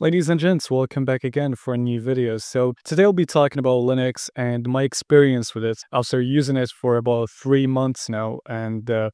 Ladies and gents, welcome back again for a new video. So today I'll be talking about Linux and my experience with it after using it for about three months now and uh,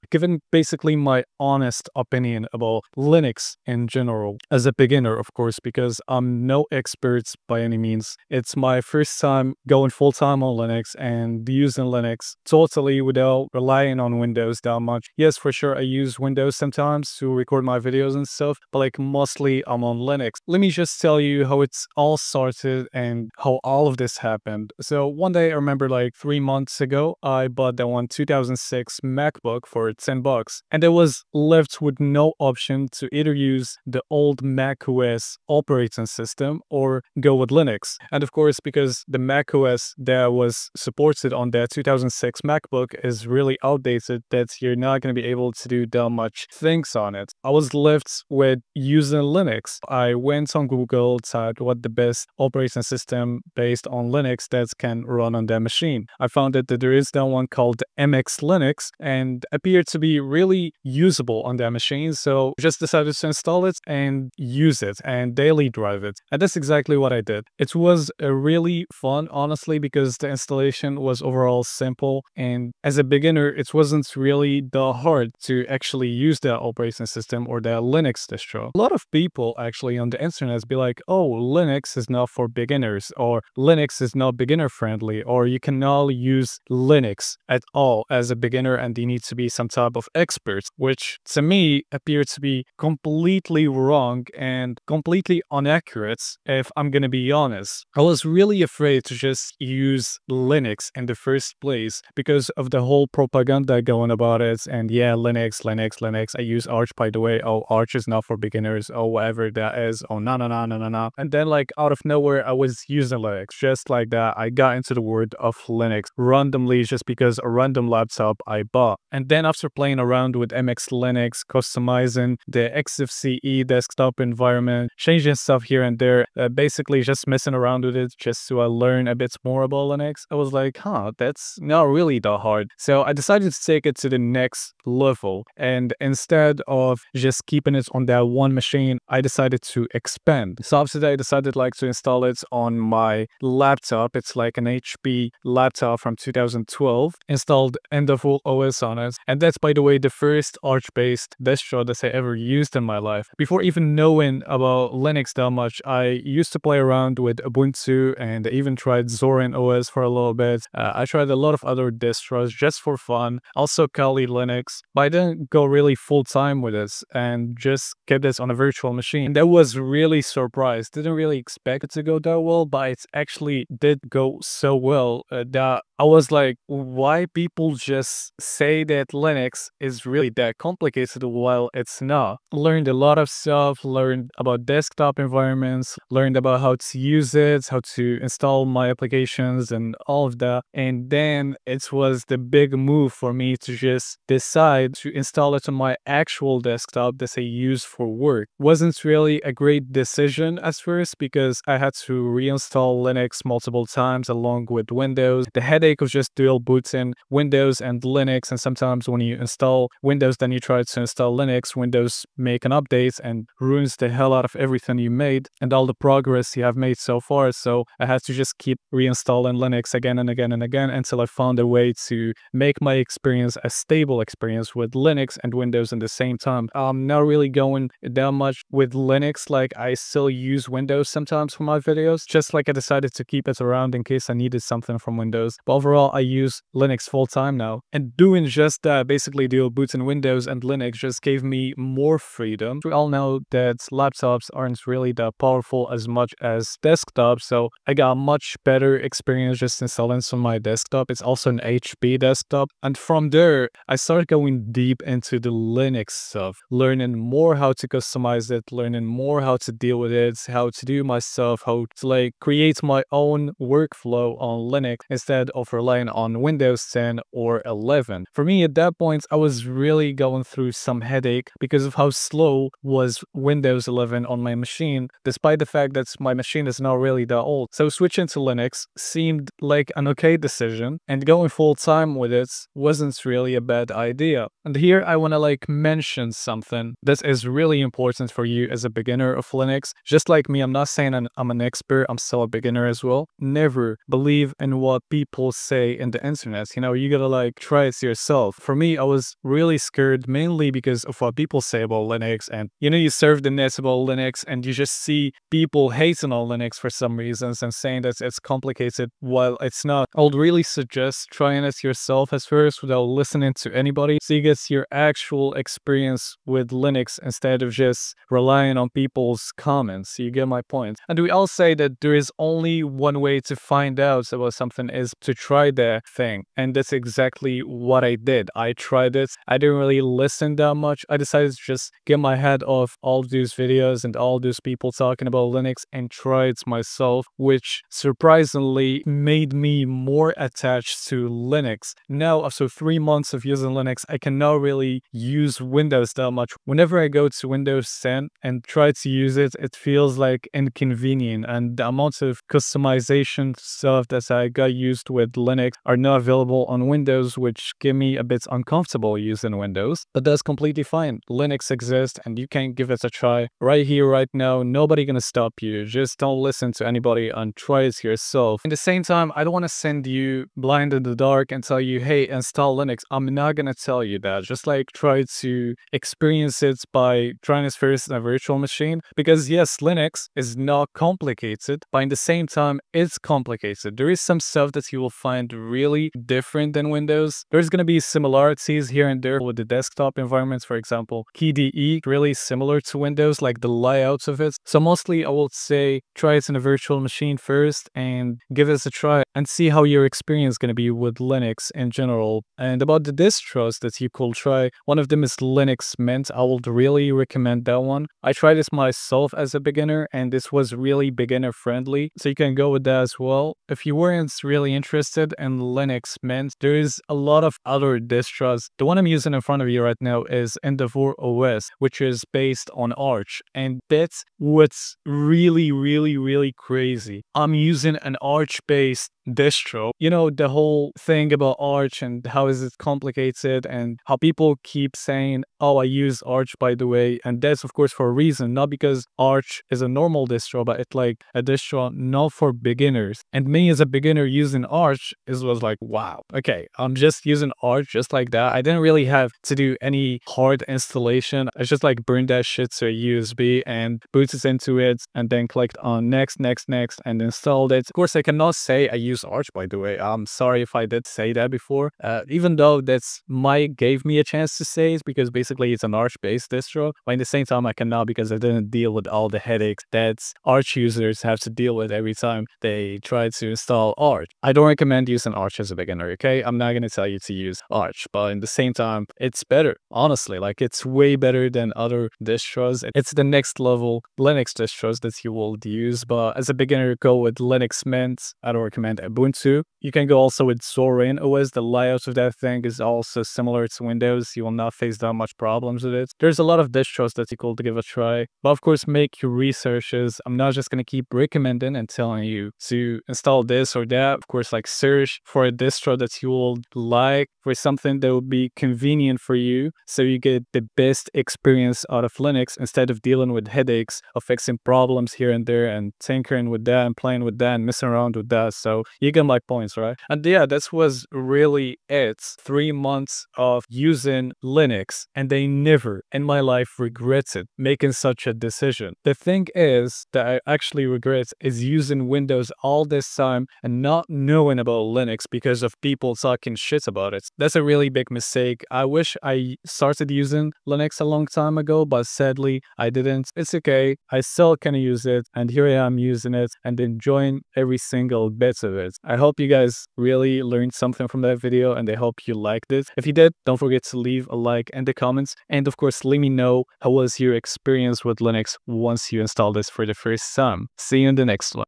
basically my honest opinion about Linux in general. As a beginner, of course, because I'm no expert by any means. It's my first time going full-time on Linux and using Linux totally without relying on Windows that much. Yes, for sure, I use Windows sometimes to record my videos and stuff, but like mostly I'm on Linux. Let me just tell you how it's all started and how all of this happened. So one day I remember like three months ago, I bought that one 2006 MacBook for 10 bucks and I was left with no option to either use the old Mac OS operating system or go with Linux. And of course, because the Mac OS that was supported on that 2006 MacBook is really outdated that you're not going to be able to do that much things on it. I was left with using Linux. I went on Google, typed what the best operating system based on Linux that can run on that machine. I found that there is that one called MX Linux and appeared to be really usable on that machine. So just decided to install it and use it and daily drive it. And that's exactly what I did. It was a really fun, honestly, because the installation was overall simple. And as a beginner, it wasn't really that hard to actually use that operating system or that Linux distro. A lot of people actually on the internet be like, oh, Linux is not for beginners, or Linux is not beginner friendly, or you cannot use Linux at all as a beginner and you need to be some type of expert, which to me appeared to be completely wrong and completely inaccurate if I'm gonna be honest. I was really afraid to just use Linux in the first place because of the whole propaganda going about it. And yeah, Linux, Linux, Linux. I use Arch by the way. Oh, Arch is not for beginners. Oh, whatever that is. Oh, no, no, no, no, no, no. And then like out of nowhere, I was using Linux just like that. I got into the world of Linux randomly just because a random laptop I bought. And then after playing around with MX Linux, customizing the XFCE desktop environment, changing stuff here and there, uh, basically just messing around with it just to uh, learn a bit more about Linux, I was like, huh, that's not really that hard. So I decided to take it to the next level. And instead of just keeping it on that one machine, I decided to expand. So after that, I decided like to install it on my laptop. It's like an HP laptop from 2012, installed Endeavour OS on it. And that's, by the way, the first Arch-based distro that I ever used in my life. Before even knowing about Linux that much, I used to play around with Ubuntu and even tried Zorin OS for a little bit. Uh, I tried a lot of other distros just for fun, also Kali Linux, but I didn't go really full time with this and just kept this on a virtual machine. That was really surprised. Didn't really expect it to go that well, but it actually did go so well uh, that I was like, why people just say that Linux is really that complicated while it's not. Learned a lot of stuff, learned about desktop environments, learned about how to use it, how to install my applications and all of that. And then it was the big move for me to just decide to install it on my actual desktop that I use for work. Wasn't really a great decision at first because I had to reinstall Linux multiple times along with Windows. The headache of just dual booting Windows and Linux. And sometimes when you install Windows, then you try to install Linux, Windows make an update and ruins the hell out of everything you made and all the progress you have made so far. So I had to just keep reinstalling Linux again and again and again until I found a way to make my experience a stable experience with Linux and Windows at the same time. I'm not really going that much with Linux. Like I still use Windows sometimes for my videos, just like I decided to keep it around in case I needed something from Windows. But overall, I use Linux full time now. And doing just that, basically dual boots in Windows and Linux just gave me more freedom. We all know that laptops aren't really that powerful as much as desktops, so I got much better experience just installing on my desktop. It's also an HP desktop. And from there, I started going deep into the Linux stuff, learning more how to customize it, learning more how to deal with it, how to do my stuff, how to like create my own workflow on Linux instead of relying on Windows 10 or 11. For me at that point, I was really going through some headache because of how slow was Windows 11 on my machine, despite the fact that my machine is not really that old. So switching to Linux seemed like an okay decision and going full time with it wasn't really a bad idea. And here I want to like mention something that is really important for you as a beginner of Linux Just like me, I'm not saying I'm, I'm an expert, I'm still a beginner as well. Never believe in what people say in the internet. You know, you gotta like try it yourself. For me, I was really scared mainly because of what people say about Linux. And you know, you serve the net about Linux and you just see people hating on Linux for some reasons and saying that it's complicated while it's not. I would really suggest trying it yourself as first without listening to anybody so you get your actual experience with Linux instead of just relying on people's comments. You get my point. And we all say that there is only one way to find out about something is to try the thing. And that's exactly what I did. I tried it. I didn't really listen that much. I decided to just get my head off all these videos and all those people talking about Linux and try it myself, which surprisingly made me more attached to Linux. Now, after three months of using Linux, I can now really use Windows that much. Whenever I go to Windows 10 and try to use it, it feels like inconvenient and the amounts of customization stuff that I got used with Linux are not available on Windows, which give me a bit uncomfortable using Windows. But that's completely fine. Linux exists and you can give it a try right here, right now. Nobody gonna stop you. Just don't listen to anybody and try it yourself. At the same time, I don't want to send you blind in the dark and tell you, hey, install Linux. I'm not gonna tell you that. Just like try to experience it by trying it first in a virtual machine. Because yes, Linux is not complicated, but in the same time, it's complicated. There is some stuff that you will find really different than Windows. There's gonna be similarities here and there with the desktop environments, for example. KDE, really similar to Windows, like the layouts of it. So mostly I would say try it in a virtual machine first and give it a try and see how your experience is going to be with Linux in general. And about the distros that you could try, one of them is Linux Mint. I would really recommend that one. I tried this myself as a beginner and this was really beginner friendly. So you can go with that as well. If you weren't really interested in Linux Mint, there is a lot of other distros. The one I'm using in front of you right now is Endeavour OS, which is based on Arch. And that's what's really, really, really crazy. I'm using an Arch-based distro. You know, the whole thing about Arch and how is it complicated and how people keep saying, oh, I use Arch by the way. And that's of course for a reason, not because Arch is a normal distro, but it's like a distro not for beginners. And me as a beginner using Arch is was like, wow, okay, I'm just using Arch just like that. I didn't really have to do any hard installation. I just like burned that shit to a USB and booted into it and then clicked on next, next, next and installed it. Of course, I cannot say I use use Arch, by the way. I'm sorry if I did say that before. Uh, even though that's might gave me a chance to say it because basically it's an Arch-based distro. But in the same time, I cannot because I didn't deal with all the headaches that Arch users have to deal with every time they try to install Arch. I don't recommend using Arch as a beginner, okay? I'm not going to tell you to use Arch, but in the same time, it's better, honestly. Like, it's way better than other distros. It's the next level Linux distros that you will use, but as a beginner, go with Linux Mint. I don't recommend Ubuntu. You can go also with Zorin OS. The layout of that thing is also similar to Windows. You will not face that much problems with it. There's a lot of distros that you could give a try. But of course, make your researches. I'm not just going to keep recommending and telling you to install this or that. Of course, like search for a distro that you will like, for something that will be convenient for you so you get the best experience out of Linux instead of dealing with headaches of fixing problems here and there and tinkering with that and playing with that and messing around with that. So you get my points, right? And yeah, this was really it. Three months of using Linux, and they never in my life regretted making such a decision. The thing is that I actually regret is using Windows all this time and not knowing about Linux because of people talking shit about it. That's a really big mistake. I wish I started using Linux a long time ago, but sadly I didn't. It's okay. I still can use it, and here I am using it and enjoying every single bit of it. I hope you guys really learned something from that video and I hope you liked it. If you did, don't forget to leave a like in the comments. And of course, let me know how was your experience with Linux once you installed this for the first time. See you in the next one.